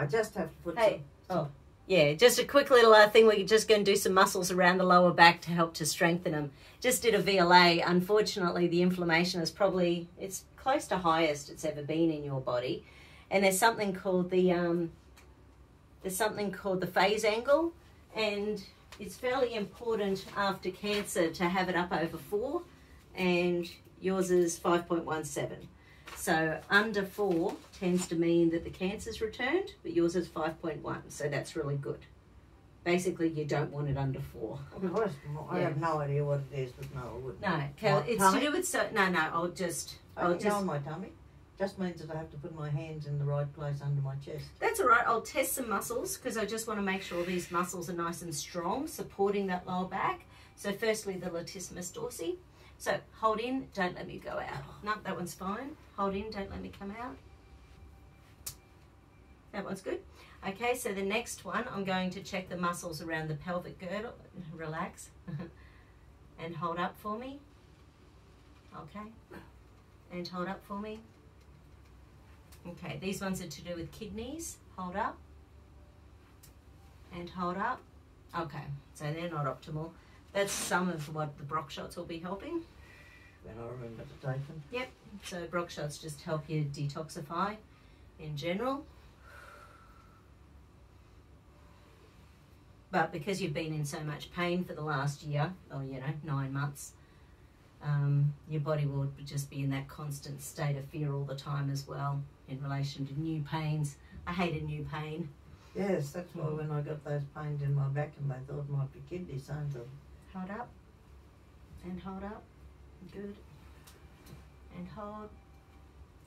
I just have to put Hey. some, Oh, yeah, just a quick little uh, thing. We're just going to do some muscles around the lower back to help to strengthen them. Just did a VLA. Unfortunately, the inflammation is probably it's close to highest it's ever been in your body, and there's something called the um, there's something called the phase angle, and it's fairly important after cancer to have it up over four, and yours is five point one seven. So under four tends to mean that the cancer's returned, but yours is 5.1, so that's really good. Basically, you don't want it under four. Oh Course, I Yeah. have no idea what it is, but no, I wouldn't. No, Cal, it's tummy? to do with so. No, no, I'll just. I I'll just. on my tummy. Just means that I have to put my hands in the right place under my chest. That's all right. I'll test some muscles because I just want to make sure these muscles are nice and strong, supporting that lower back. So, firstly, the latissimus dorsi. So, hold in, don't let me go out. No, that one's fine. Hold in, don't let me come out. That one's good. Okay, so the next one, I'm going to check the muscles around the pelvic girdle. Relax. and hold up for me. Okay. And hold up for me. Okay, these ones are to do with kidneys. Hold up. And hold up. Okay, so they're not optimal. That's some of what the Brock shots will be helping. When I remember to take them. Yep, so Brock shots just help you detoxify in general. But because you've been in so much pain for the last year, or you know, nine months, um, your body will just be in that constant state of fear all the time as well in relation to new pains. I hate a new pain. Yes, that's why when I got those pains in my back and they thought it might be kidney stones, Hold up. And hold up. Good. And hold.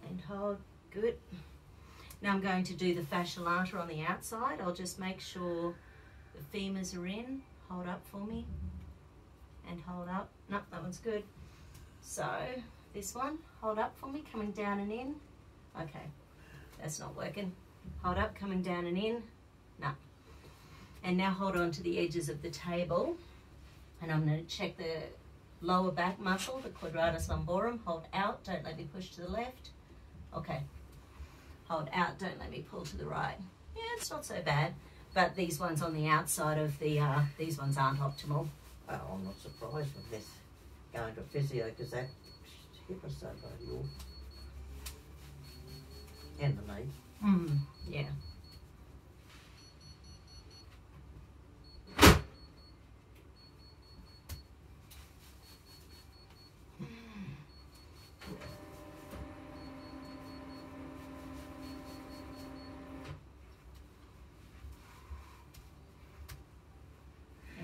And hold. Good. Now I'm going to do the fascia lata on the outside. I'll just make sure the femurs are in. Hold up for me. And hold up. No, that one's good. So this one, hold up for me, coming down and in. Okay, that's not working. Hold up, coming down and in. No. And now hold on to the edges of the table and I'm going to check the lower back muscle, the quadratus lumborum. Hold out, don't let me push to the left. Okay. Hold out, don't let me pull to the right. Yeah, it's not so bad. But these ones on the outside of the, uh, these ones aren't optimal. Well, I'm not surprised with this going to physio because that hip is so bloody awful. And the knee. Mm, yeah.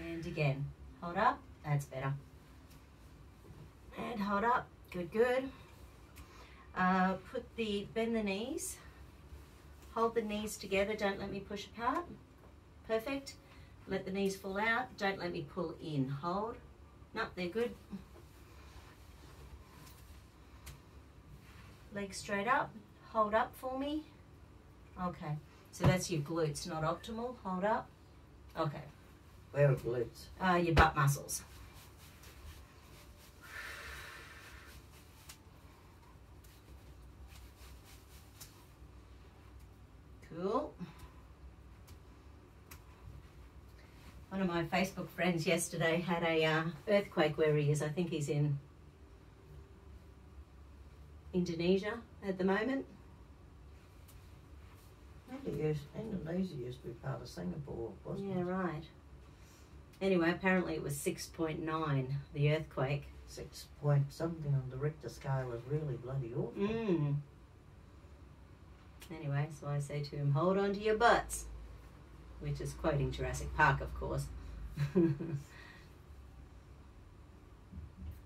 And again, hold up, that's better. And hold up, good, good. Uh, put the, bend the knees. Hold the knees together, don't let me push apart. Perfect. Let the knees fall out, don't let me pull in. Hold. No, they're good. Legs straight up. Hold up for me. Okay. So that's your glutes, not optimal. Hold up. Okay. Where are glutes? Uh, your butt muscles. Cool. One of my Facebook friends yesterday had a uh, earthquake where he is. I think he's in Indonesia at the moment. India used, Indonesia used to be part of Singapore, wasn't Yeah, it? right. Anyway, apparently it was 6.9, the earthquake. Six point something on the Richter scale was really bloody awful. Mm. Anyway, so I say to him, hold on to your butts. Which is quoting Jurassic Park, of course. he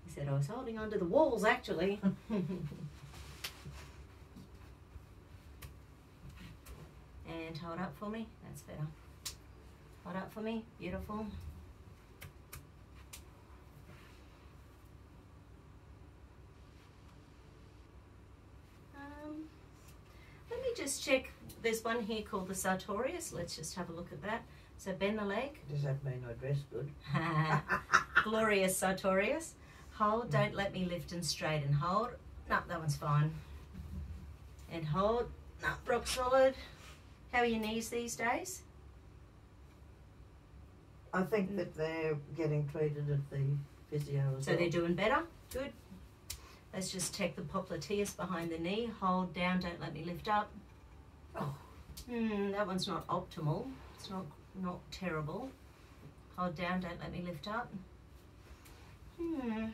said, I was holding on to the walls, actually. and hold up for me. That's better. Hold up for me. Beautiful. Um, let me just check. There's one here called the sartorius. Let's just have a look at that. So bend the leg. Does that mean I dress good? Glorious sartorius. Hold. Don't mm. let me lift and straighten. Hold. No, that one's fine. And hold. No, rock solid. How are your knees these days? I think that they're getting treated at the physio as So well. they're doing better? Good. Let's just take the popliteus behind the knee. Hold down, don't let me lift up. Oh. Hmm, that one's not optimal. It's not not terrible. Hold down, don't let me lift up. Hmm.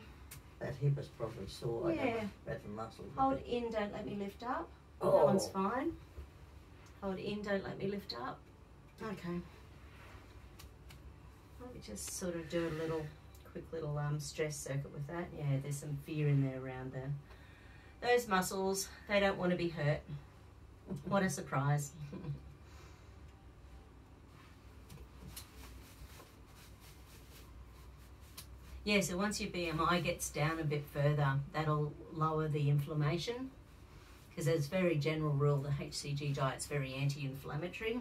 That hip is probably sore. I Yeah. don't know about the muscle. Hold in, don't let me lift up. That Oh. one's fine. Hold in, don't let me lift up. Okay. Let me just sort of do a little quick little um, stress circuit with that. Yeah, there's some fear in there around there. Those muscles, they don't want to be hurt. What a surprise. yeah, so once your BMI gets down a bit further, that'll lower the inflammation because as very general rule, the HCG diet's very anti-inflammatory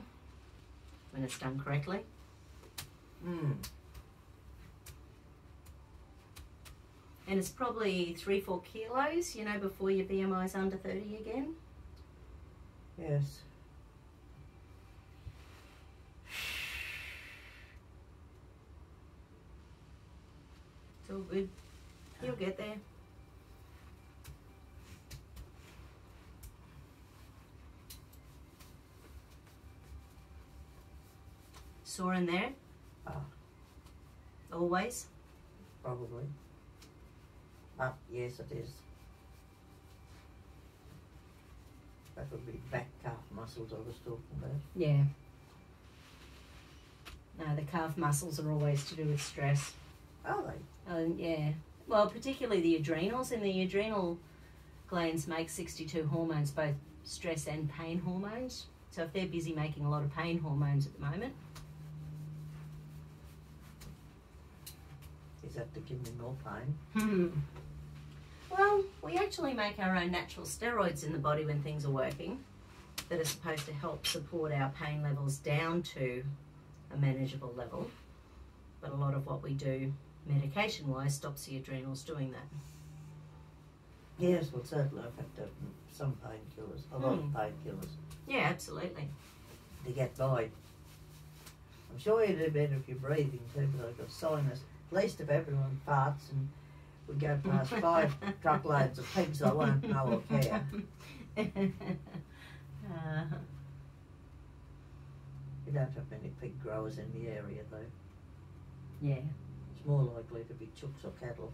when it's done correctly. Mm. And it's probably three, four kilos, you know, before your BMI is under 30 again. Yes. It's all good. You'll get there. Sore in there? Ah. Always? Probably. Ah, yes, it is. That would be back calf muscles I was talking about. Yeah. No, the calf muscles are always to do with stress. Are they? Um, yeah. Well, particularly the adrenals, and the adrenal glands make 62 hormones, both stress and pain hormones. So if they're busy making a lot of pain hormones at the moment, Is that to give me more pain? Well, we actually make our own natural steroids in the body when things are working that are supposed to help support our pain levels down to a manageable level. But a lot of what we do medication wise stops the adrenals doing that. Yes, well, certainly I've had some painkillers, a lot of Hmm. painkillers Yeah, absolutely. to get by. I'm sure you do better if you're breathing too, but I've got sinus. At least if everyone farts and we go past five truckloads of pigs, I won't know or care. uh, We don't have many pig growers in the area though. yeah. It's more likely to be chooks or cattle.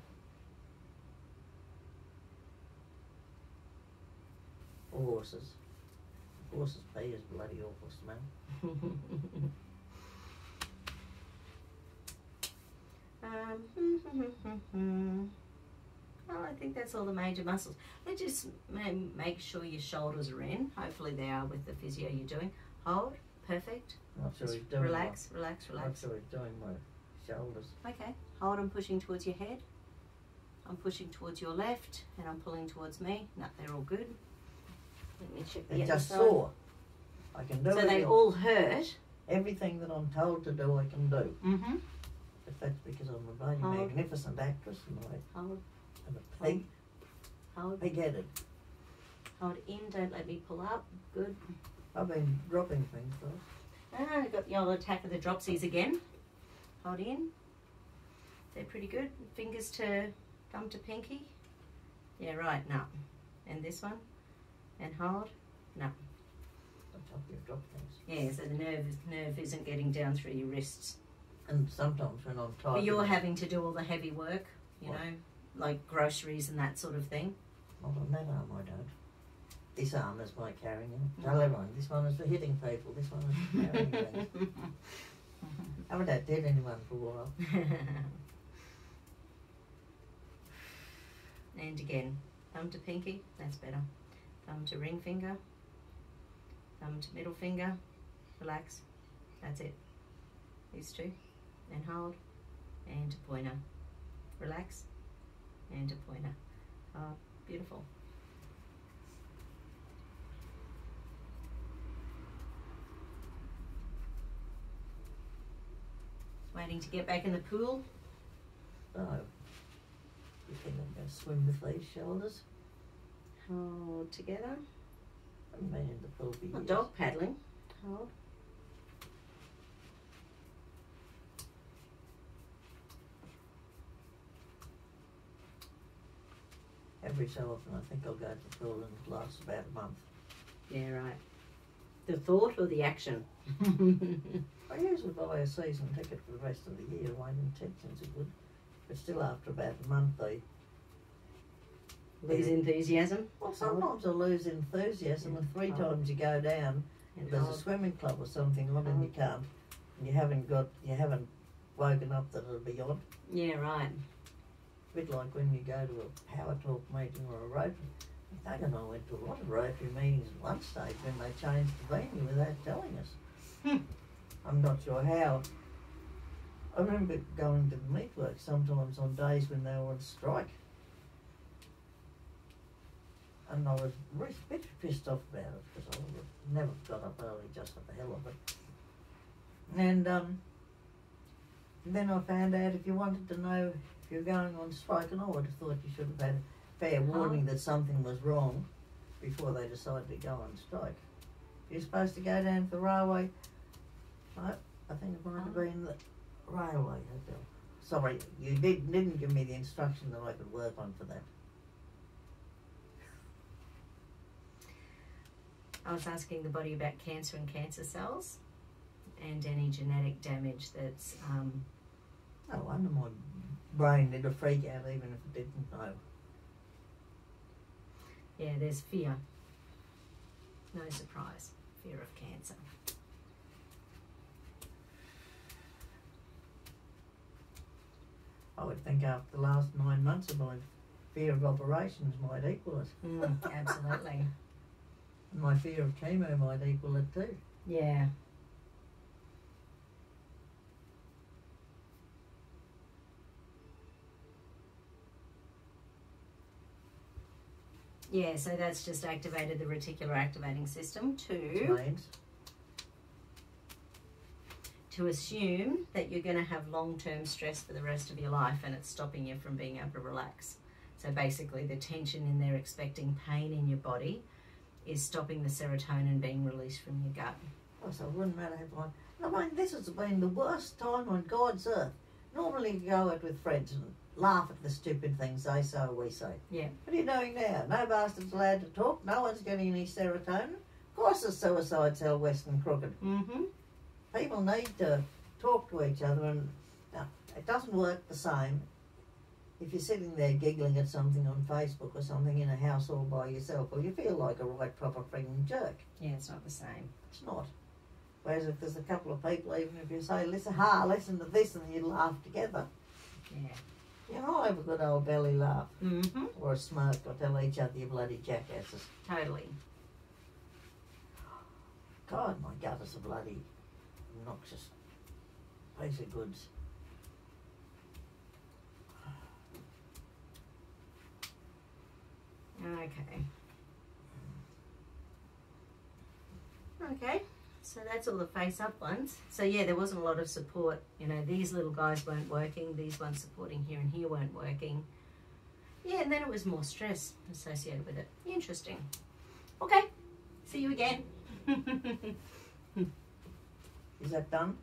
Or horses. Horses pee is bloody awful smell. Um, well, I think that's all the major muscles. Let's just make sure your shoulders are in. Hopefully they are with the physio you're doing. Hold. Perfect. Just doing relax, relax, my, relax. sure he's doing my shoulders. Okay. Hold. I'm pushing towards your head. I'm pushing towards your left, and I'm pulling towards me. No, they're all good. Let me check the other just side. sore. I can do it So they it. all hurt. everything that I'm told to do I can do. Mm-hmm. If that's because I'm a bloody Hold. magnificent actress and I Hold. Am a pig, Hold. pig-headed. Hold in. Don't let me pull up. Good. I've been dropping things though. Ah, I got the old attack of the dropsies again. Hold in. They're pretty good. Fingers to thumb to pinky. Yeah, right. No. And this one. And hold. On top you drop things. Yeah, so the nerve nerve isn't getting down through your wrists. And sometimes when I'm tired, But you're having to do all the heavy work, you know, like groceries and that sort of thing. Not on that arm, I don't. This arm is my carrying it. Mm. Tell everyone, this one is for hitting people, this one is for carrying things. Haven't had dead anyone for a while. and again, thumb to pinky, that's better. Thumb to ring finger, thumb to middle finger, relax, that's it. These two, and hold, and to pointer, relax, and pointer. Oh, beautiful. Waiting to get back in the pool. Oh, you I'm going to swim with these shoulders? Hold together. I haven't been in the pool for Not years. dog paddling. Hold. Every so often, I think I'll go to the pool and it lasts about a month. Yeah, right. The thought or the action? I usually buy a season ticket for the rest of the year. My intentions are good, but still, after about a month, they Lose enthusiasm. well, sometimes I lose enthusiasm, and three Oh. times you go down, And there's a oh. swimming club or something on, and you oh. can't, and you haven't got, you haven't woken up that it'll be on. Yeah, right. Bit like when you go to a power talk meeting or a Rotary. I think I went to a lot of Rotary meetings at one stage when they changed the venue without telling us. Hmm. I'm not sure how. I remember going to the meatwork sometimes on days when they were on strike. And I was really a bit pissed off about it because I would have never got up early just for the hell of it. And um, then I found out if you wanted to know if you're going on strike, and I would have thought you should have had fair warning that something was wrong before they decided to go on strike. You're supposed to go down to the railway. No, I think it might have Oh. been the railway hotel. Sorry, you did, didn't give me the instruction that I could work on for that. I was asking the body about cancer and cancer cells and any genetic damage that's um, No wonder my brain a freak out even if it didn't know. yeah, there's fear. No surprise, fear of cancer. I would think after the last nine months of my fear of operations might equal it. Mm, absolutely. My fear of chemo might equal it too. Yeah. Yeah, so that's just activated the reticular activating system to to assume that you're going to have long-term stress for the rest of your life and it's stopping you from being able to relax. So basically the tension in there expecting pain in your body is stopping the serotonin being released from your gut. Oh, so it wouldn't matter if I. I mean, this has been the worst time on God's earth. Normally, you go out with friends and laugh at the stupid things they say or we say. Yeah. What are you doing now? No bastard's allowed to talk. No one's getting any serotonin. Of course, the suicide's hell west and crooked. Mm-hmm. People need to talk to each other, and uh, it doesn't work the same if you're sitting there giggling at something on Facebook or something in a house all by yourself, or you feel like a right proper frigging jerk. Yeah, it's not the same. It's not. Whereas if there's a couple of people, even if you say, listen, ha, listen to this, and you laugh together, Yeah. You know, have a good old belly laugh Mm-hmm. or a smirk or tell each other you bloody jackasses. Totally. God, my gut is a bloody noxious piece of goods. Okay. Okay. So that's all the face up ones. So yeah, there wasn't a lot of support. You know, these little guys weren't working. These ones supporting here and here weren't working. Yeah, and then it was more stress associated with it. Interesting. Okay. See you again. Is that done?